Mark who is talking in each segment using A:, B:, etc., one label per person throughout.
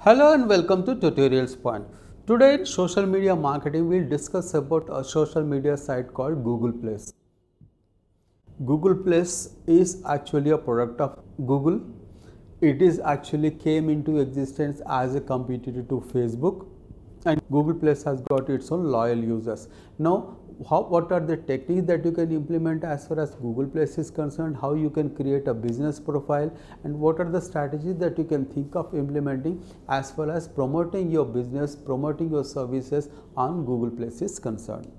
A: Hello and welcome to Tutorials Point. Today in social media marketing we'll discuss about a social media site called Google Plus. Google Plus is actually a product of Google. It is actually came into existence as a competitor to Facebook and Google Plus has got its own loyal users. Now how, what are the techniques that you can implement as far as Google Plus is concerned, how you can create a business profile and what are the strategies that you can think of implementing as far as promoting your business, promoting your services on Google Plus is concerned.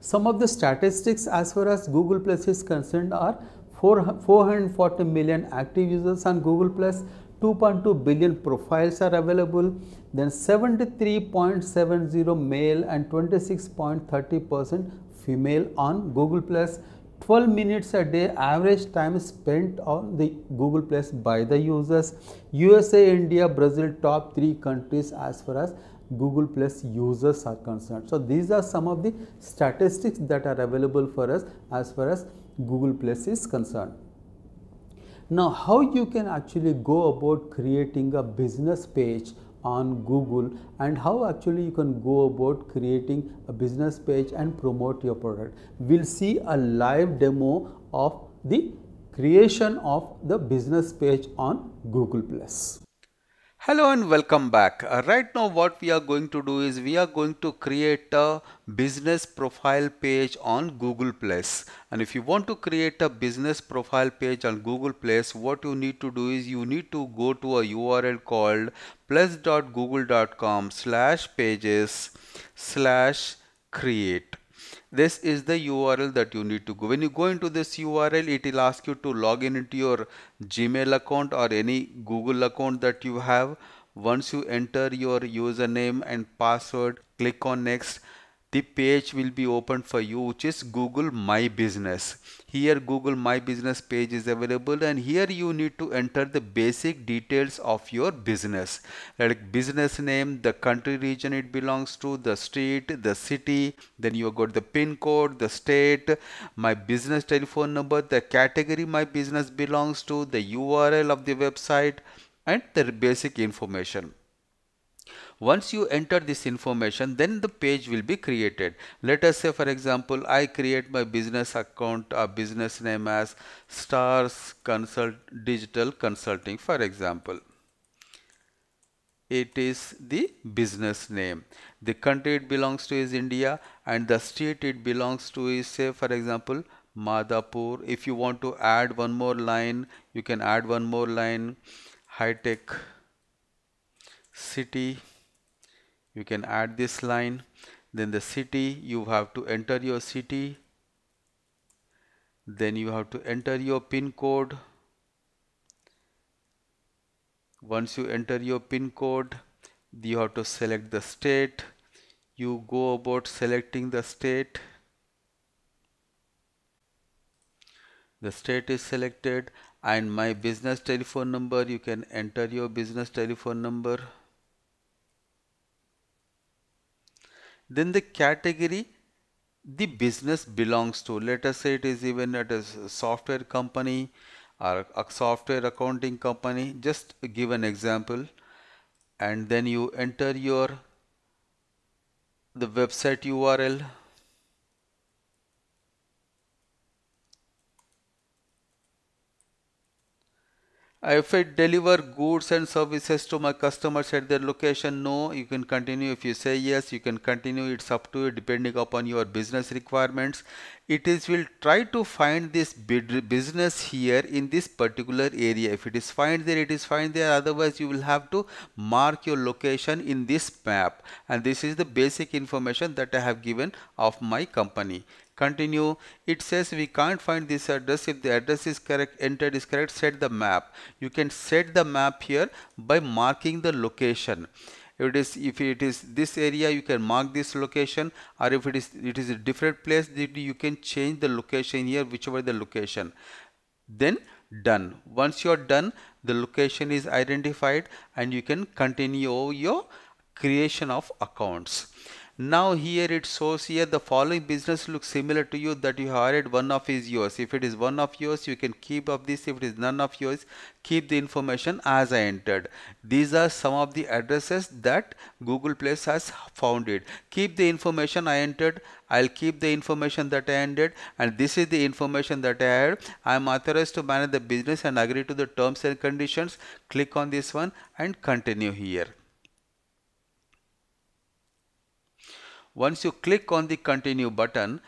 A: Some of the statistics as far as Google Plus is concerned are 440 million active users on Google Plus, 2.2 billion profiles are available, then 73.70 male and 26.30 percent female on Google Plus. 12 minutes a day average time spent on the Google Plus by the users. USA, India, Brazil top 3 countries as far as Google Plus users are concerned. So, these are some of the statistics that are available for us as far as Google Plus is concerned. Now, how you can actually go about creating a business page on Google and how actually you can go about creating a business page and promote your product. We'll see a live demo of the creation of the business page on Google Plus.
B: Hello and welcome back. Uh, right now what we are going to do is we are going to create a business profile page on Google Plus. And if you want to create a business profile page on Google Plus, what you need to do is you need to go to a URL called plus.google.com slash pages slash create this is the URL that you need to go. When you go into this URL, it will ask you to log in into your Gmail account or any Google account that you have. Once you enter your username and password, click on next the page will be opened for you which is Google My Business. Here Google My Business page is available and here you need to enter the basic details of your business like business name, the country region it belongs to, the street, the city, then you got the pin code, the state, my business telephone number, the category my business belongs to, the URL of the website and the basic information. Once you enter this information, then the page will be created. Let us say, for example, I create my business account, a business name as Stars Consult Digital Consulting, for example. It is the business name. The country it belongs to is India and the state it belongs to is say for example Madhapur. If you want to add one more line, you can add one more line. High tech city you can add this line. Then the city you have to enter your city. Then you have to enter your pin code. Once you enter your pin code you have to select the state. You go about selecting the state. The state is selected. And my business telephone number you can enter your business telephone number then the category the business belongs to. Let us say it is even at a software company or a software accounting company. Just give an example. And then you enter your the website URL if I deliver goods and services to my customers at their location, no, you can continue. If you say yes, you can continue. It's up to you depending upon your business requirements. It is will try to find this business here in this particular area. If it is fine there, it is fine there. Otherwise, you will have to mark your location in this map. And this is the basic information that I have given of my company continue. It says we can't find this address. If the address is correct entered is correct set the map. You can set the map here by marking the location. If it is if it is this area you can mark this location. Or if it is it is a different place you can change the location here whichever the location. Then done. Once you are done the location is identified and you can continue your creation of accounts now here it shows here the following business looks similar to you that you hired one of is yours. If it is one of yours you can keep up this. If it is none of yours keep the information as I entered. These are some of the addresses that Google Place has found it keep the information I entered. I'll keep the information that I entered and this is the information that I had I am authorized to manage the business and agree to the terms and conditions. Click on this one and continue here Once you click on the continue button,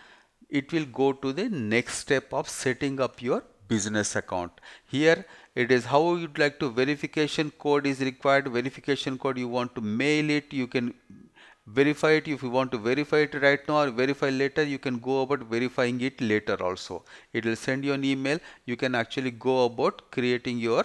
B: it will go to the next step of setting up your business account. Here it is how you'd like to verification code is required. Verification code you want to mail it. You can verify it if you want to verify it right now or verify later you can go about verifying it later also it will send you an email you can actually go about creating your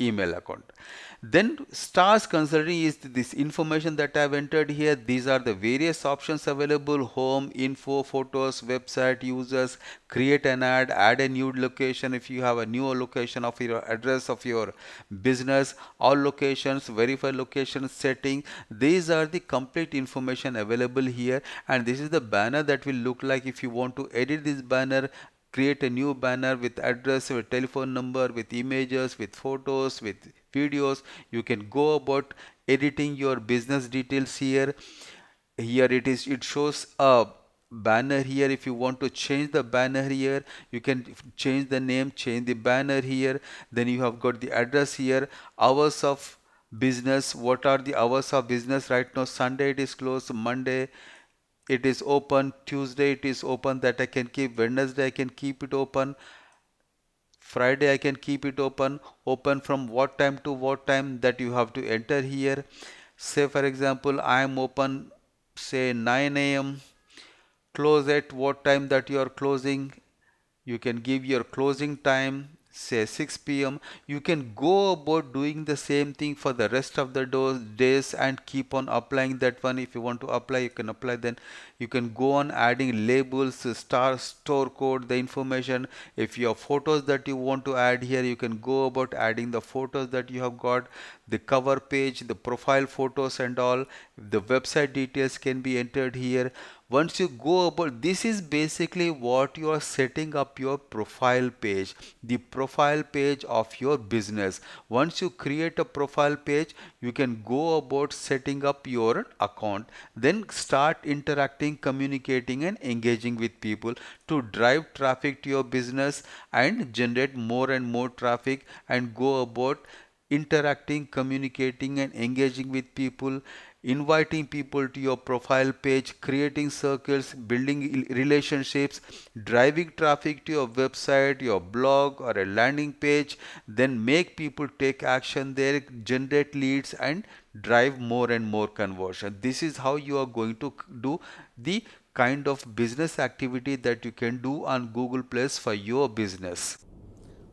B: email account then stars consulting is this information that I've entered here. These are the various options available. Home, info, photos, website, users, create an ad, add a new location if you have a new location of your address of your business, all locations, verify location setting. These are the complete information available here and this is the banner that will look like if you want to edit this banner create a new banner with address with telephone number with images with photos with videos. You can go about editing your business details here. Here it is it shows a banner here. If you want to change the banner here you can change the name change the banner here. Then you have got the address here. Hours of business. What are the hours of business right now? Sunday it is closed. Monday it is open tuesday it is open that i can keep wednesday i can keep it open. Friday I can keep it open open from what time to what time that you have to enter here. Say for example I am open say 9 a.m. close at what time that you are closing? You can give your closing time say 6 p.m. you can go about doing the same thing for the rest of the days and keep on applying that one. If you want to apply you can apply then. You can go on adding labels star store code the information. If you have photos that you want to add here you can go about adding the photos that you have got the cover page the profile photos and all. The website details can be entered here once you go about this is basically what you are setting up your profile page the profile page of your business. Once you create a profile page you can go about setting up your account then start interacting communicating and engaging with people to drive traffic to your business and generate more and more traffic and go about interacting communicating and engaging with people inviting people to your profile page, creating circles, building relationships, driving traffic to your website, your blog or a landing page, then make people take action there, generate leads and drive more and more conversion. This is how you are going to do the kind of business activity that you can do on Google Plus for your business.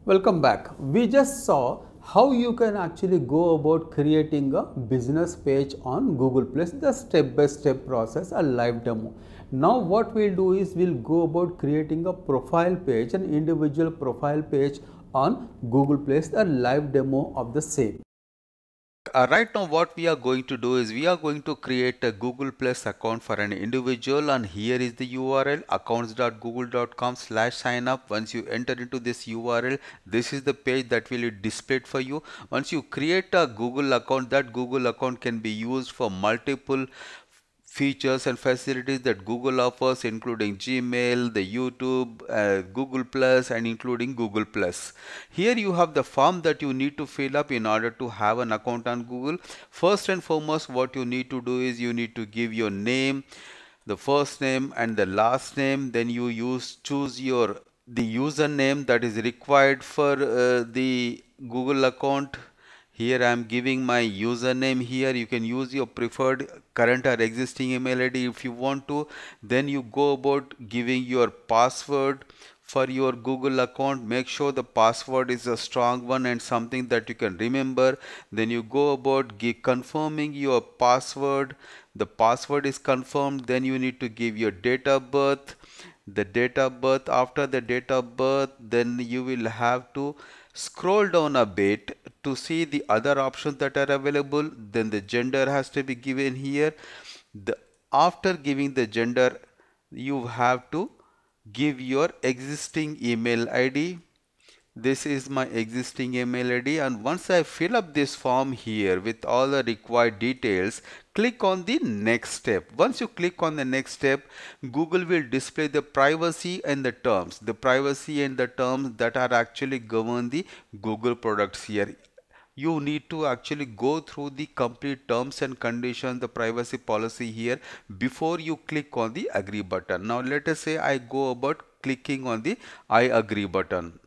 A: Welcome back. We just saw how you can actually go about creating a business page on Google Plus, the step-by-step -step process, a live demo. Now what we'll do is we'll go about creating a profile page, an individual profile page on Google Plus, a live demo of the same
B: uh, right now what we are going to do is we are going to create a Google Plus account for an individual and here is the URL accounts.google.com slash sign up. Once you enter into this URL, this is the page that will be displayed for you. Once you create a Google account, that Google account can be used for multiple features and facilities that Google offers including Gmail, the YouTube, uh, Google Plus and including Google Plus. Here you have the form that you need to fill up in order to have an account on Google. First and foremost what you need to do is you need to give your name, the first name and the last name then you use choose your the username that is required for uh, the Google account here I am giving my username here. You can use your preferred current or existing email ID if you want to. Then you go about giving your password for your Google account. Make sure the password is a strong one and something that you can remember. Then you go about confirming your password. The password is confirmed. Then you need to give your date of birth. The date of birth after the date of birth then you will have to scroll down a bit to see the other options that are available then the gender has to be given here. The after giving the gender you have to give your existing email id this is my existing email id and once I fill up this form here with all the required details click on the next step. Once you click on the next step Google will display the privacy and the terms. The privacy and the terms that are actually govern the Google products here you need to actually go through the complete terms and conditions the privacy policy here before you click on the agree button now let us say I go about clicking on the I agree button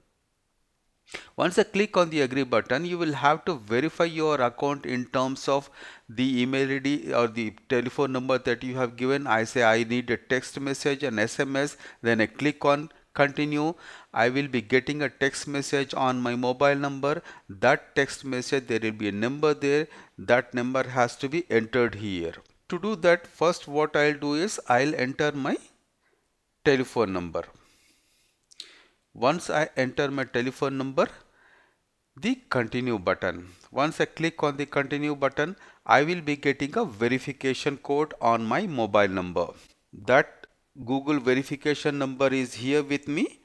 B: once I click on the agree button, you will have to verify your account in terms of the email ID or the telephone number that you have given. I say I need a text message, an SMS, then I click on continue. I will be getting a text message on my mobile number. That text message, there will be a number there. That number has to be entered here. To do that, first what I'll do is I'll enter my telephone number. Once I enter my telephone number, the continue button. Once I click on the continue button, I will be getting a verification code on my mobile number. That Google verification number is here with me.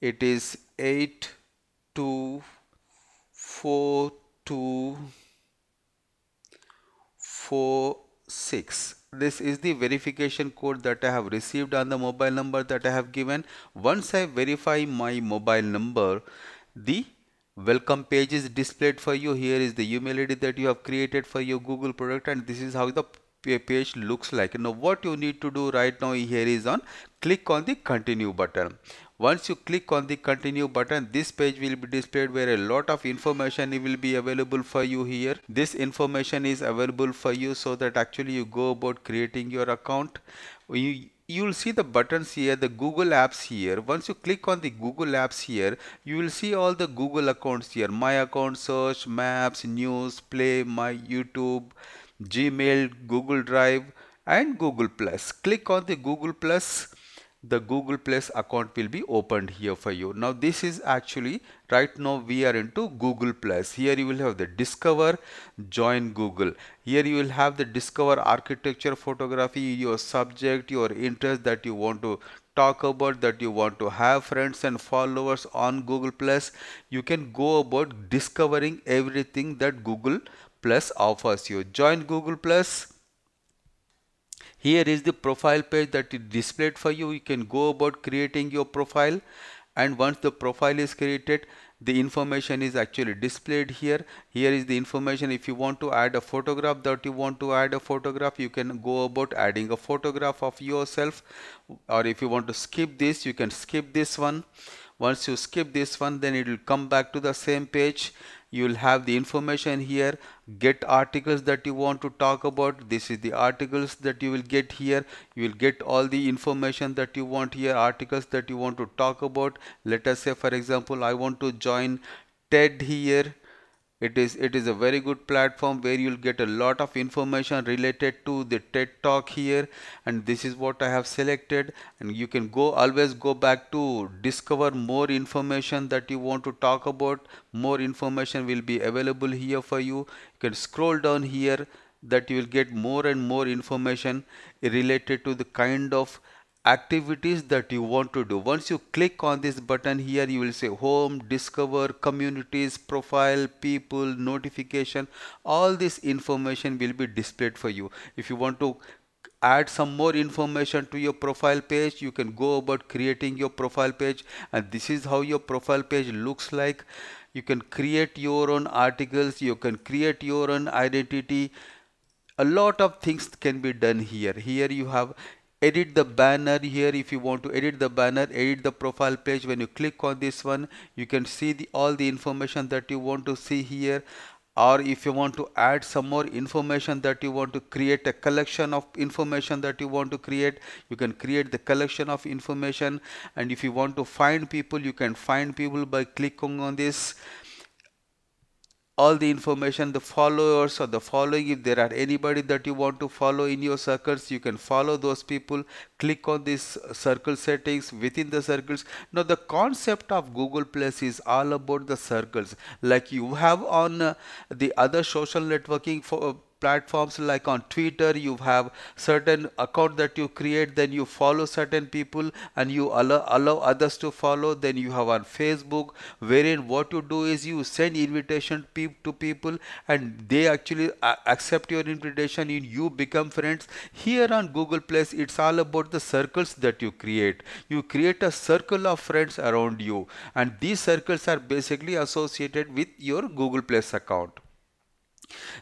B: It is 824246 this is the verification code that I have received on the mobile number that I have given. Once I verify my mobile number, the welcome page is displayed for you. Here is the email ID that you have created for your Google product and this is how the page looks like. Now what you need to do right now here is on click on the continue button. Once you click on the continue button, this page will be displayed where a lot of information will be available for you here. This information is available for you so that actually you go about creating your account. You, you will see the buttons here the google apps here once you click on the google apps here you will see all the google accounts here my account search maps news play my youtube gmail google drive and google plus click on the google plus the Google Plus account will be opened here for you. Now this is actually right now we are into Google Plus. Here you will have the discover, join Google. Here you will have the discover architecture, photography, your subject, your interest that you want to talk about that you want to have friends and followers on Google Plus. You can go about discovering everything that Google Plus offers you. Join Google Plus. Here is the profile page that is displayed for you. You can go about creating your profile. And once the profile is created the information is actually displayed here. Here is the information. If you want to add a photograph that you want to add a photograph you can go about adding a photograph of yourself. Or if you want to skip this you can skip this one. Once you skip this one then it will come back to the same page you will have the information here. Get articles that you want to talk about. This is the articles that you will get here. You will get all the information that you want here articles that you want to talk about. Let us say for example I want to join TED here it is it is a very good platform where you'll get a lot of information related to the TED talk here. And this is what I have selected. And you can go always go back to discover more information that you want to talk about. More information will be available here for you. You can scroll down here that you will get more and more information related to the kind of activities that you want to do. Once you click on this button here you will say home discover communities profile people notification. All this information will be displayed for you. If you want to add some more information to your profile page you can go about creating your profile page. And this is how your profile page looks like. You can create your own articles. You can create your own identity. A lot of things can be done here. Here you have edit the banner here if you want to edit the banner edit the profile page. When you click on this one you can see the all the information that you want to see here. Or if you want to add some more information that you want to create a collection of information that you want to create you can create the collection of information. And if you want to find people you can find people by clicking on this all the information the followers or the following if there are anybody that you want to follow in your circles you can follow those people. Click on this circle settings within the circles. Now the concept of google plus is all about the circles. Like you have on uh, the other social networking for uh, platforms like on Twitter you have certain account that you create then you follow certain people and you allow, allow others to follow then you have on Facebook wherein what you do is you send invitation to people and they actually accept your invitation and you become friends. Here on Google Plus it's all about the circles that you create. You create a circle of friends around you and these circles are basically associated with your Google Plus account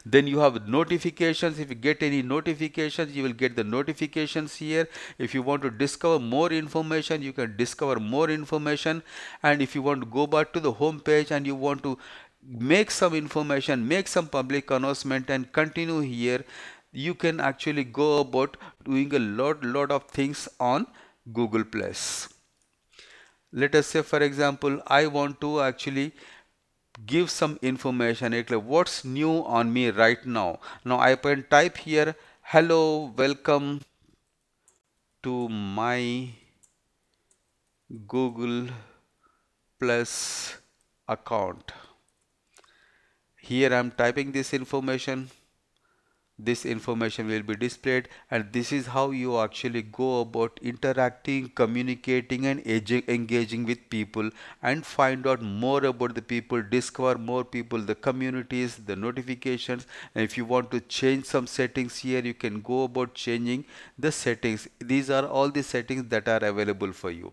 B: then you have notifications. If you get any notifications you will get the notifications here. If you want to discover more information you can discover more information. And if you want to go back to the home page and you want to make some information make some public announcement and continue here you can actually go about doing a lot lot of things on google plus. Let us say for example i want to actually give some information. Like what's new on me right now? Now I can type here hello welcome to my Google plus account. Here I'm typing this information this information will be displayed and this is how you actually go about interacting communicating and engaging with people and find out more about the people discover more people the communities the notifications. And if you want to change some settings here you can go about changing the settings. These are all the settings that are available for you.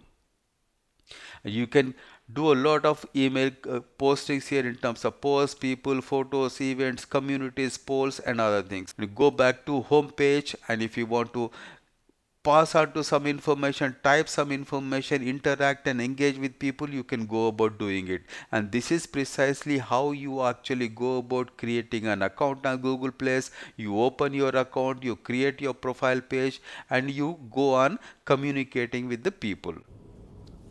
B: You can do a lot of email uh, postings here in terms of posts, people, photos, events, communities, polls and other things. You go back to home page and if you want to pass on to some information, type some information, interact and engage with people, you can go about doing it. And this is precisely how you actually go about creating an account on Google Plus. You open your account, you create your profile page and you go on communicating with the people.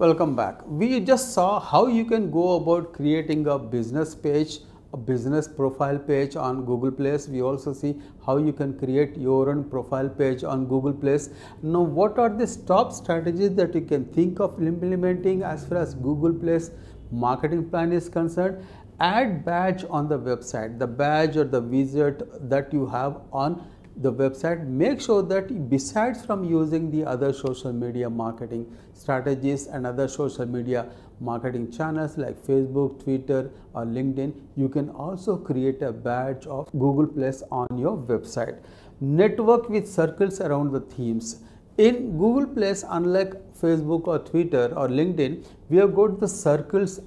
A: Welcome back. We just saw how you can go about creating a business page, a business profile page on Google Plus. We also see how you can create your own profile page on Google Plus. Now, what are the top strategies that you can think of implementing as far as Google Plus marketing plan is concerned? Add badge on the website, the badge or the widget that you have on the website make sure that besides from using the other social media marketing strategies and other social media marketing channels like facebook twitter or linkedin you can also create a badge of google plus on your website. Network with circles around the themes. In google plus unlike facebook or twitter or linkedin we have got the circles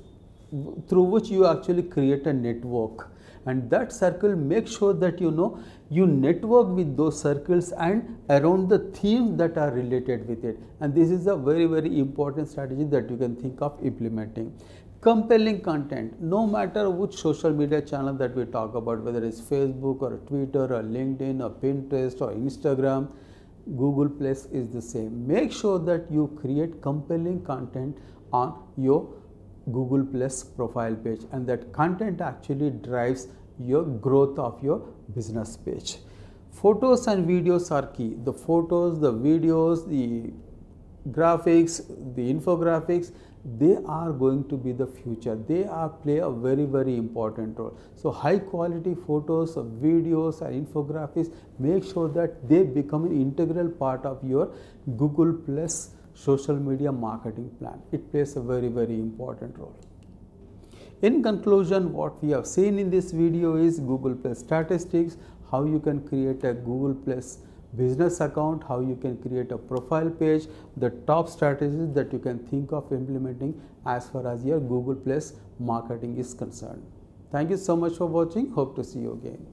A: through which you actually create a network. And that circle make sure that you know you network with those circles and around the themes that are related with it. And this is a very very important strategy that you can think of implementing. Compelling content. No matter which social media channel that we talk about whether it's facebook or twitter or linkedin or pinterest or instagram google plus is the same. Make sure that you create compelling content on your google plus profile page. And that content actually drives your growth of your business page. Photos and videos are key. The photos, the videos, the graphics, the infographics, they are going to be the future. They are play a very, very important role. So high quality photos, videos and infographics, make sure that they become an integral part of your Google Plus social media marketing plan. It plays a very, very important role. In conclusion, what we have seen in this video is Google Plus statistics, how you can create a Google Plus business account, how you can create a profile page, the top strategies that you can think of implementing as far as your Google Plus marketing is concerned. Thank you so much for watching. Hope to see you again.